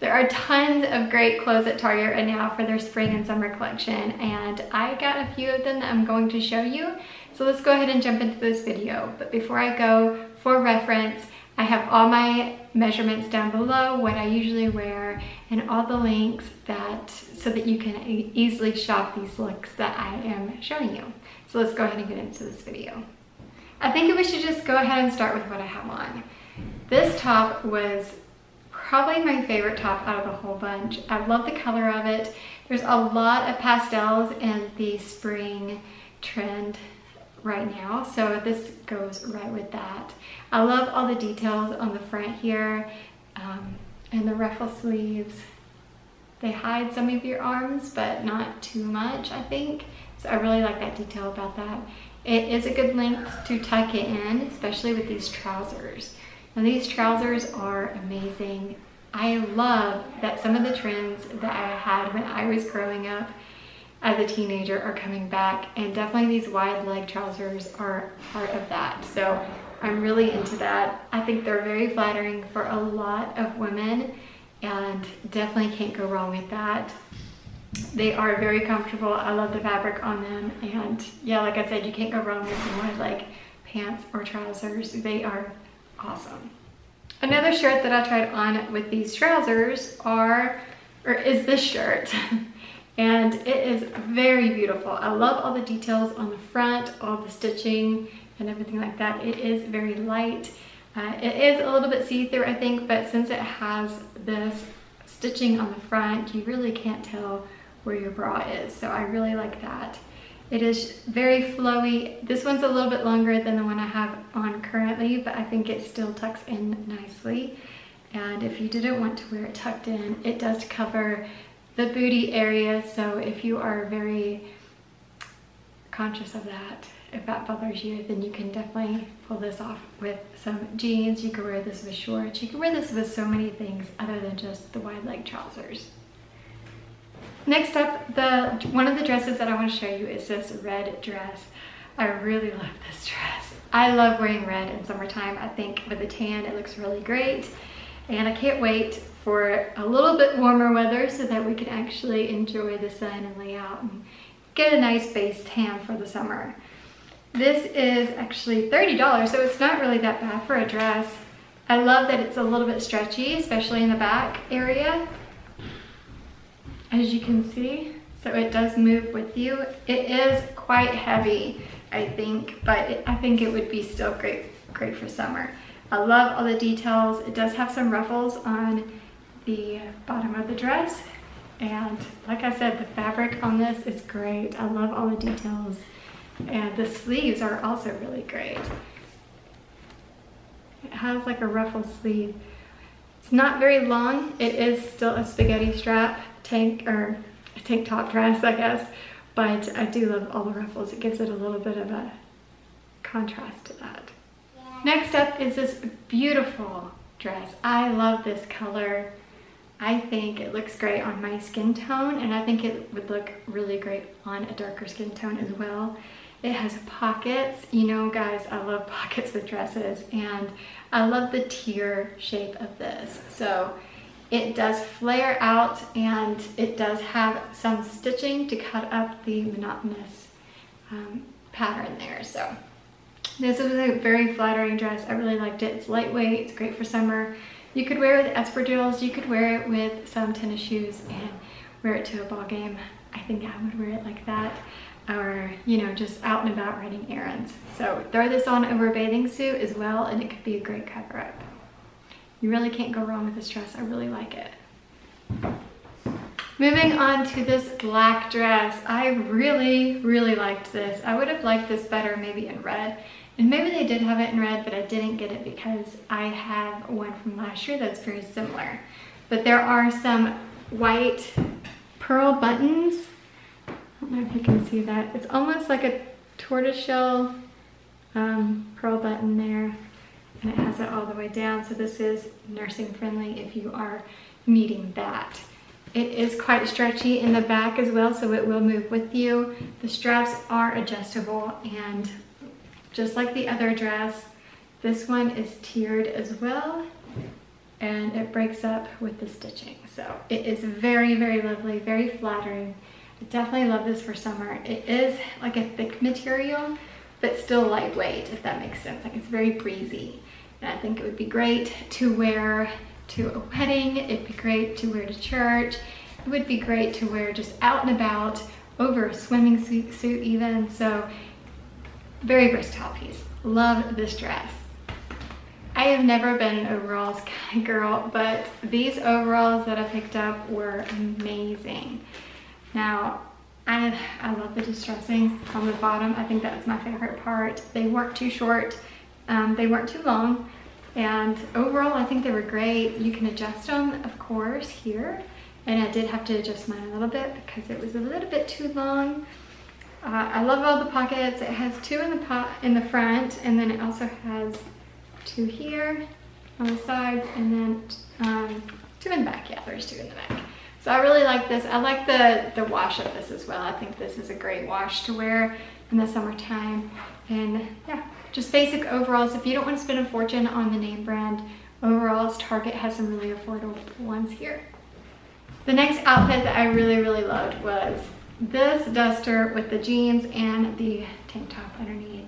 There are tons of great clothes at Target right now for their spring and summer collection and I got a few of them that I'm going to show you. So let's go ahead and jump into this video. But before I go, for reference, I have all my measurements down below, what I usually wear, and all the links that so that you can easily shop these looks that I am showing you. So let's go ahead and get into this video. I think we should just go ahead and start with what I have on. This top was probably my favorite top out of the whole bunch. I love the color of it. There's a lot of pastels in the spring trend right now, so this goes right with that. I love all the details on the front here um, and the ruffle sleeves. They hide some of your arms, but not too much, I think. So I really like that detail about that. It is a good length to tuck it in, especially with these trousers. These trousers are amazing. I love that some of the trends that I had when I was growing up as a teenager are coming back and definitely these wide leg trousers are part of that. So I'm really into that. I think they're very flattering for a lot of women and definitely can't go wrong with that. They are very comfortable. I love the fabric on them and yeah, like I said, you can't go wrong with some wide leg pants or trousers. They are awesome. Another shirt that I tried on with these trousers are, or is this shirt. and it is very beautiful. I love all the details on the front, all the stitching and everything like that. It is very light. Uh, it is a little bit see-through, I think, but since it has this stitching on the front, you really can't tell where your bra is. So I really like that. It is very flowy. This one's a little bit longer than the one I have on currently, but I think it still tucks in nicely. And if you didn't want to wear it tucked in, it does cover the booty area. So if you are very conscious of that, if that bothers you, then you can definitely pull this off with some jeans. You can wear this with shorts. You can wear this with so many things other than just the wide leg trousers. Next up, the one of the dresses that I want to show you is this red dress. I really love this dress. I love wearing red in summertime. I think with a tan, it looks really great. And I can't wait for a little bit warmer weather so that we can actually enjoy the sun and lay out and get a nice base tan for the summer. This is actually $30, so it's not really that bad for a dress. I love that it's a little bit stretchy, especially in the back area as you can see. So it does move with you. It is quite heavy, I think, but it, I think it would be still great, great for summer. I love all the details. It does have some ruffles on the bottom of the dress. And like I said, the fabric on this is great. I love all the details. And the sleeves are also really great. It has like a ruffle sleeve. It's not very long. It is still a spaghetti strap tank or a tank top dress, I guess. But I do love all the ruffles. It gives it a little bit of a contrast to that. Next up is this beautiful dress. I love this color. I think it looks great on my skin tone and I think it would look really great on a darker skin tone as well. It has pockets. You know, guys, I love pockets with dresses and I love the tier shape of this. So it does flare out and it does have some stitching to cut up the monotonous um, pattern there. So this is a very flattering dress. I really liked it. It's lightweight, it's great for summer. You could wear it with espadrilles, you could wear it with some tennis shoes and wear it to a ball game. I think I would wear it like that or you know just out and about running errands so throw this on over a bathing suit as well and it could be a great cover up you really can't go wrong with this dress. I really like it. Moving on to this black dress. I really, really liked this. I would have liked this better maybe in red. And maybe they did have it in red, but I didn't get it because I have one from last year that's very similar. But there are some white pearl buttons. I don't know if you can see that. It's almost like a tortoiseshell um, pearl button there and it has it all the way down. So this is nursing friendly if you are needing that. It is quite stretchy in the back as well, so it will move with you. The straps are adjustable and just like the other dress, this one is tiered as well. and it breaks up with the stitching. So it is very, very lovely, very flattering. Definitely love this for summer. It is like a thick material, but still lightweight, if that makes sense. Like it's very breezy. And I think it would be great to wear to a wedding. It'd be great to wear to church. It would be great to wear just out and about over a swimming suit even. So very versatile piece. Love this dress. I have never been an overalls kind of girl, but these overalls that I picked up were amazing. Now, I, I love the distressing on the bottom. I think that's my favorite part. They weren't too short. Um, they weren't too long. And overall, I think they were great. You can adjust them, of course, here. And I did have to adjust mine a little bit because it was a little bit too long. Uh, I love all the pockets. It has two in the pot in the front, and then it also has two here on the sides and then um, two in the back. Yeah, there's two in the back. So I really like this. I like the, the wash of this as well. I think this is a great wash to wear in the summertime. And yeah, just basic overalls. If you don't want to spend a fortune on the name brand overalls, Target has some really affordable ones here. The next outfit that I really, really loved was this duster with the jeans and the tank top underneath.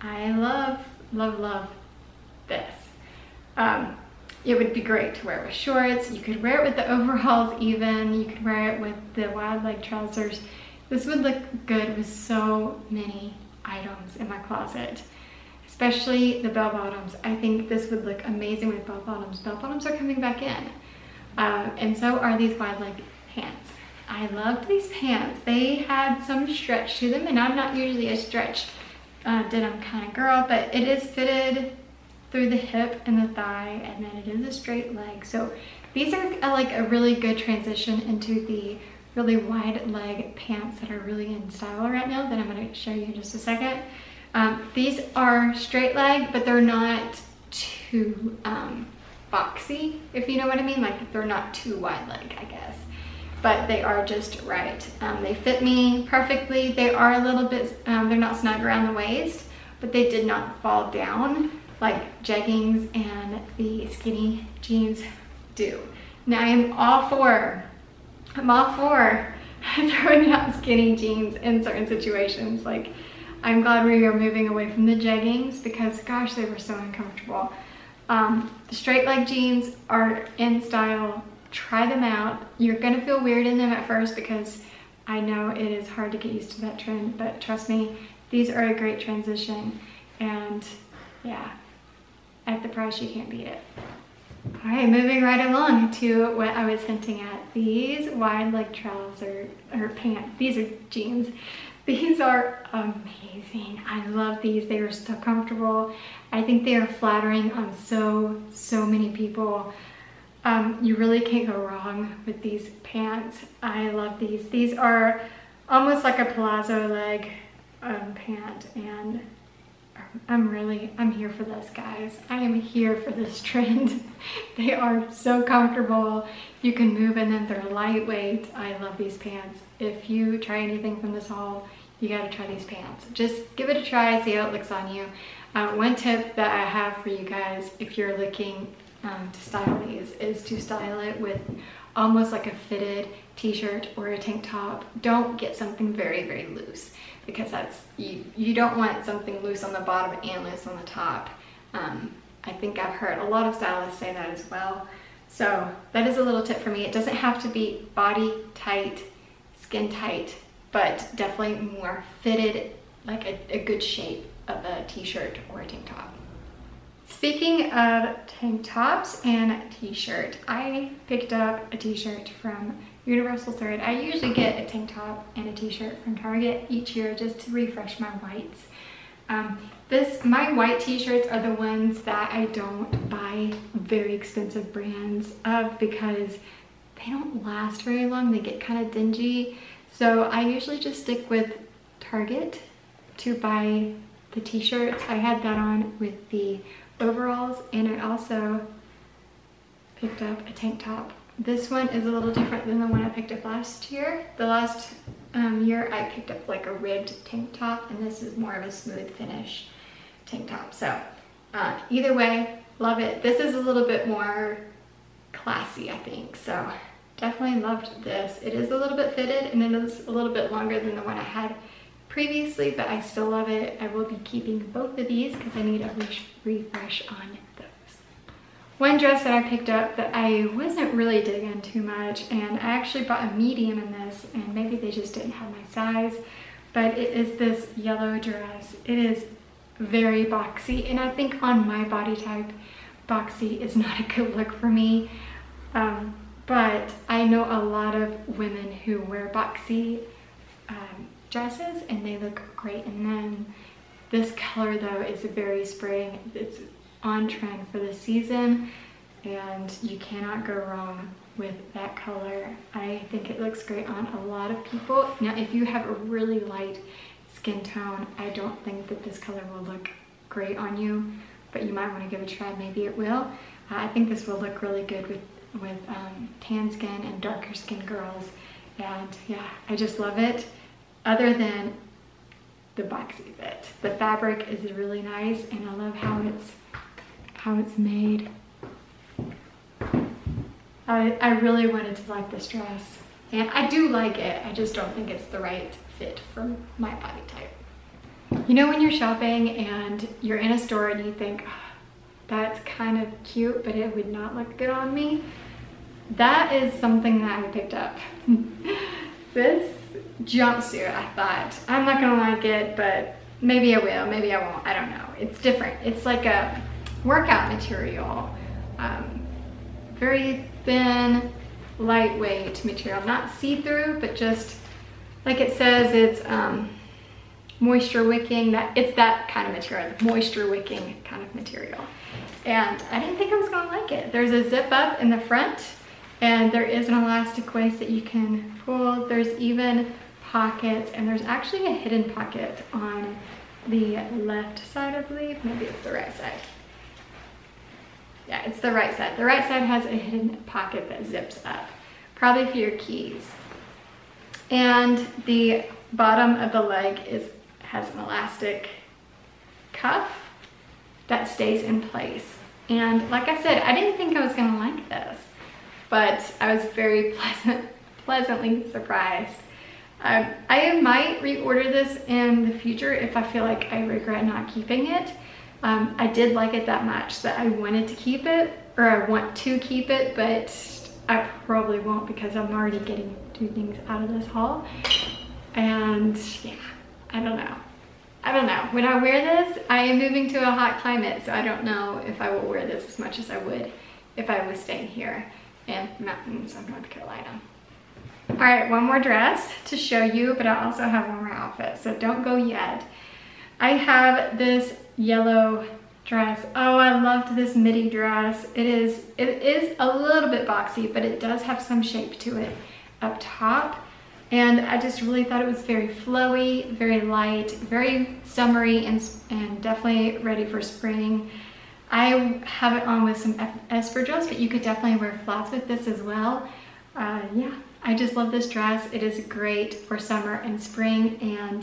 I love, love, love this. Um, it would be great to wear with shorts. You could wear it with the overalls even. You could wear it with the wide leg trousers. This would look good with so many items in my closet, especially the bell bottoms. I think this would look amazing with bell bottoms. Bell bottoms are coming back in. Um, and so are these wide leg pants. I loved these pants. They had some stretch to them and I'm not usually a stretch uh, denim kind of girl, but it is fitted through the hip and the thigh and then it is a straight leg. So these are a, like a really good transition into the really wide leg pants that are really in style right now that I'm gonna show you in just a second. Um, these are straight leg, but they're not too um, boxy, if you know what I mean. Like they're not too wide leg, I guess. But they are just right. Um, they fit me perfectly. They are a little bit, um, they're not snug around the waist, but they did not fall down like jeggings and the skinny jeans do. Now I'm all for, I'm all for throwing out skinny jeans in certain situations. Like I'm glad we are moving away from the jeggings because gosh, they were so uncomfortable. Um, the straight leg jeans are in style. Try them out. You're gonna feel weird in them at first because I know it is hard to get used to that trend, but trust me, these are a great transition. And yeah, at the price you can't beat it. All right, moving right along to what I was hinting at. These wide leg trousers or pants, these are jeans. These are amazing. I love these. They are so comfortable. I think they are flattering on so, so many people. Um, you really can't go wrong with these pants. I love these. These are almost like a palazzo leg um, pant and I'm really, I'm here for this, guys. I am here for this trend. they are so comfortable. You can move in them. They're lightweight. I love these pants. If you try anything from this haul, you gotta try these pants. Just give it a try, see how it looks on you. Uh, one tip that I have for you guys, if you're looking um, to style these, is to style it with almost like a fitted t-shirt or a tank top. Don't get something very, very loose because that's, you, you don't want something loose on the bottom and loose on the top. Um, I think I've heard a lot of stylists say that as well. So that is a little tip for me. It doesn't have to be body tight, skin tight, but definitely more fitted, like a, a good shape of a t-shirt or a tank top. Speaking of tank tops and t-shirt, I picked up a t-shirt from Universal Thread. I usually get a tank top and a t-shirt from Target each year just to refresh my whites. Um, this, my white t-shirts are the ones that I don't buy very expensive brands of because they don't last very long. They get kind of dingy. So I usually just stick with Target to buy the t-shirts. I had that on with the overalls and I also picked up a tank top this one is a little different than the one I picked up last year. The last um, year I picked up like a ribbed tank top and this is more of a smooth finish tank top. So uh, either way, love it. This is a little bit more classy, I think. So definitely loved this. It is a little bit fitted and it is a little bit longer than the one I had previously, but I still love it. I will be keeping both of these because I need a re refresh on those. One dress that I picked up that I wasn't really digging too much, and I actually bought a medium in this, and maybe they just didn't have my size, but it is this yellow dress. It is very boxy, and I think on my body type, boxy is not a good look for me. Um, but I know a lot of women who wear boxy um, dresses and they look great in them. This color though is very spring. It's on trend for the season and you cannot go wrong with that color. I think it looks great on a lot of people. Now if you have a really light skin tone, I don't think that this color will look great on you, but you might want to give it a try. Maybe it will. Uh, I think this will look really good with, with um, tan skin and darker skin girls. And yeah, I just love it other than the boxy fit. The fabric is really nice and I love how it's how it's made. I, I really wanted to like this dress and I do like it. I just don't think it's the right fit for my body type. You know when you're shopping and you're in a store and you think, oh, that's kind of cute, but it would not look good on me? That is something that I picked up. this jumpsuit, I thought. I'm not gonna like it, but maybe I will, maybe I won't, I don't know. It's different. It's like a workout material. Um, very thin, lightweight material. Not see-through, but just like it says, it's um, moisture wicking. That It's that kind of material, moisture wicking kind of material. And I didn't think I was gonna like it. There's a zip up in the front and there is an elastic waist that you can pull. There's even pockets and there's actually a hidden pocket on the left side, I believe. Maybe it's the right side. Yeah, it's the right side. The right side has a hidden pocket that zips up, probably for your keys. And the bottom of the leg is has an elastic cuff that stays in place. And like I said, I didn't think I was gonna like this, but I was very pleasant, pleasantly surprised. Um, I might reorder this in the future if I feel like I regret not keeping it. Um, I did like it that much that I wanted to keep it, or I want to keep it, but I probably won't because I'm already getting two things out of this haul. And yeah, I don't know. I don't know. When I wear this, I am moving to a hot climate, so I don't know if I will wear this as much as I would if I was staying here in mountains of North Carolina. All right, one more dress to show you, but I also have one more outfit, so don't go yet. I have this yellow dress. Oh, I loved this midi dress. It is, it is a little bit boxy, but it does have some shape to it up top. And I just really thought it was very flowy, very light, very summery, and, and definitely ready for spring. I have it on with some espadrilles, but you could definitely wear flats with this as well. Uh, yeah, I just love this dress. It is great for summer and spring and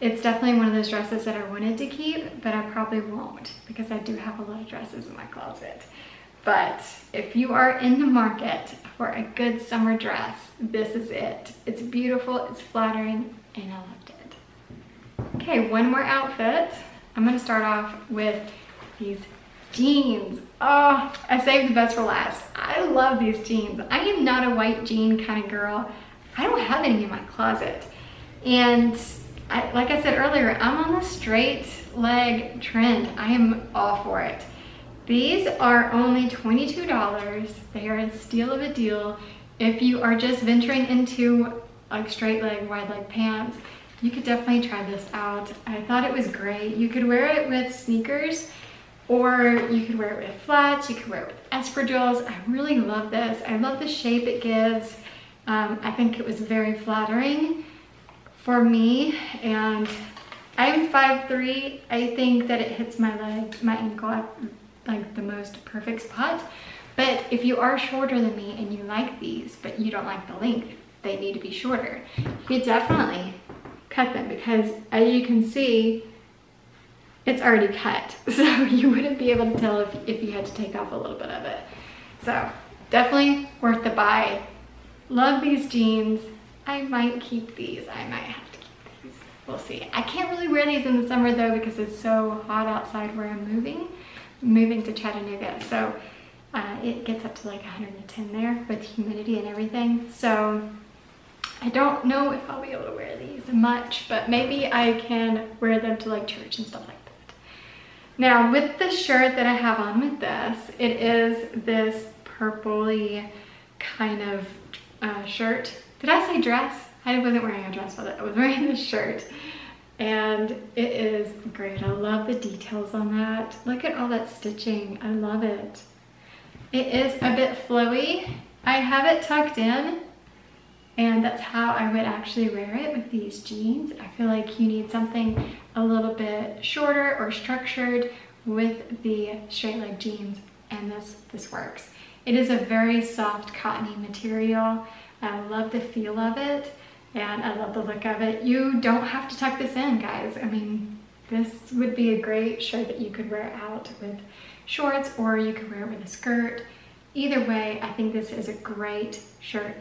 it's definitely one of those dresses that I wanted to keep, but I probably won't because I do have a lot of dresses in my closet. But if you are in the market for a good summer dress, this is it. It's beautiful, it's flattering, and I loved it. Okay, one more outfit. I'm gonna start off with these jeans. Oh, I saved the best for last. I love these jeans. I am not a white jean kind of girl. I don't have any in my closet. And I, like I said earlier, I'm on the straight leg trend. I am all for it. These are only $22. They are a steal of a deal. If you are just venturing into like straight leg, wide leg pants, you could definitely try this out. I thought it was great. You could wear it with sneakers or you could wear it with flats, you could wear it with espadrilles. I really love this. I love the shape it gives. Um, I think it was very flattering for me and I'm 5'3". I think that it hits my leg, my ankle at like the most perfect spot. But if you are shorter than me and you like these, but you don't like the length, they need to be shorter. You definitely cut them because as you can see, it's already cut. So you wouldn't be able to tell if, if you had to take off a little bit of it. So definitely worth the buy. Love these jeans. I might keep these. I might have to keep these. We'll see. I can't really wear these in the summer though because it's so hot outside where I'm moving. I'm moving to Chattanooga. So uh, it gets up to like 110 there with humidity and everything. So I don't know if I'll be able to wear these much, but maybe I can wear them to like church and stuff like that. Now with the shirt that I have on with this, it is this purpley kind of uh, shirt. Did I say dress? I wasn't wearing a dress it. I was wearing this shirt and it is great. I love the details on that. Look at all that stitching. I love it. It is a bit flowy. I have it tucked in and that's how I would actually wear it with these jeans. I feel like you need something a little bit shorter or structured with the straight leg jeans and this, this works. It is a very soft cottony material. I love the feel of it and I love the look of it. You don't have to tuck this in guys. I mean, this would be a great shirt that you could wear out with shorts or you could wear it with a skirt. Either way, I think this is a great shirt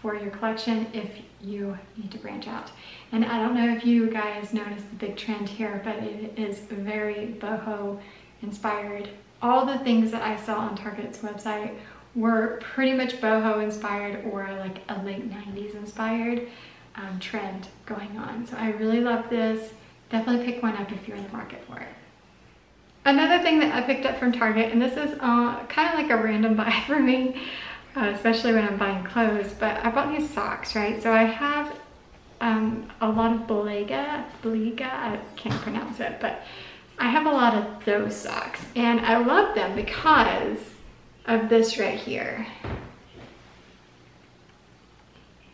for your collection if you need to branch out. And I don't know if you guys noticed the big trend here, but it is very boho inspired. All the things that I saw on Target's website were pretty much boho inspired or like a late 90s inspired um, trend going on. So I really love this. Definitely pick one up if you're in the market for it. Another thing that I picked up from Target, and this is uh, kind of like a random buy for me, uh, especially when I'm buying clothes, but I bought these socks, right? So I have um, a lot of Belega, Belega, I can't pronounce it, but I have a lot of those socks and I love them because of this right here.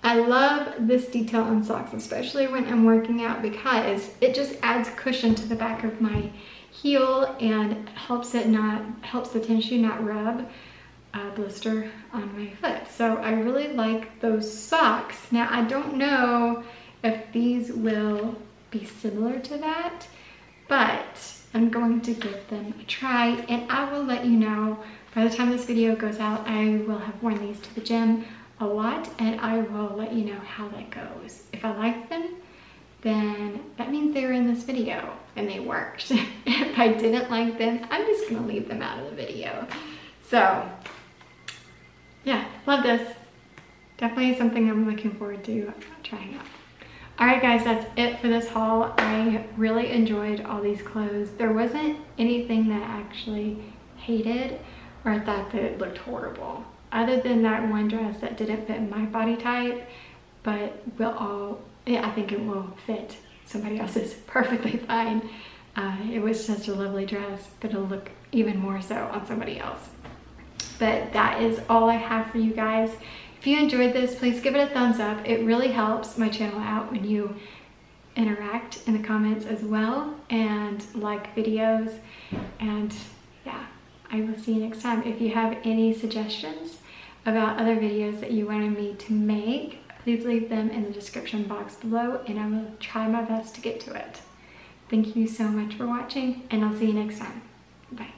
I love this detail on socks, especially when I'm working out because it just adds cushion to the back of my heel and helps it not, helps the tissue not rub uh, blister on my foot. So I really like those socks. Now I don't know if these will be similar to that, but I'm going to give them a try and I will let you know by the time this video goes out, I will have worn these to the gym a lot and I will let you know how that goes. If I like them, then that means they were in this video and they worked. if I didn't like them, I'm just gonna leave them out of the video. So yeah, love this. Definitely something I'm looking forward to trying out. All right guys, that's it for this haul. I really enjoyed all these clothes. There wasn't anything that I actually hated or thought that it looked horrible. Other than that one dress that didn't fit my body type, but will all, I think it will fit somebody else's perfectly fine. Uh, it was such a lovely dress, but it'll look even more so on somebody else. But that is all I have for you guys. If you enjoyed this, please give it a thumbs up. It really helps my channel out when you interact in the comments as well and like videos. And yeah, I will see you next time. If you have any suggestions about other videos that you wanted me to make, please leave them in the description box below and I will try my best to get to it. Thank you so much for watching and I'll see you next time. Bye.